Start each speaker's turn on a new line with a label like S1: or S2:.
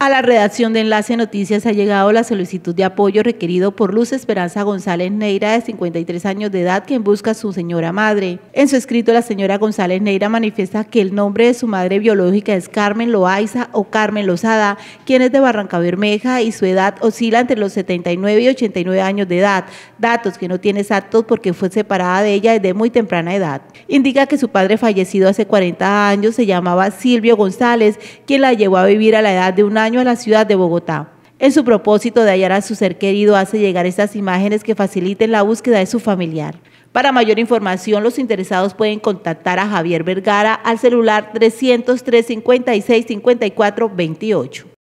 S1: A la redacción de Enlace Noticias ha llegado la solicitud de apoyo requerido por Luz Esperanza González Neira, de 53 años de edad, quien busca a su señora madre. En su escrito, la señora González Neira manifiesta que el nombre de su madre biológica es Carmen Loaiza o Carmen Lozada, quien es de Barranca Bermeja y su edad oscila entre los 79 y 89 años de edad, datos que no tiene exactos porque fue separada de ella desde muy temprana edad. Indica que su padre fallecido hace 40 años se llamaba Silvio González, quien la llevó a vivir a la edad de un a la ciudad de Bogotá. En su propósito de hallar a su ser querido, hace llegar estas imágenes que faciliten la búsqueda de su familiar. Para mayor información, los interesados pueden contactar a Javier Vergara al celular 303 56 54 28.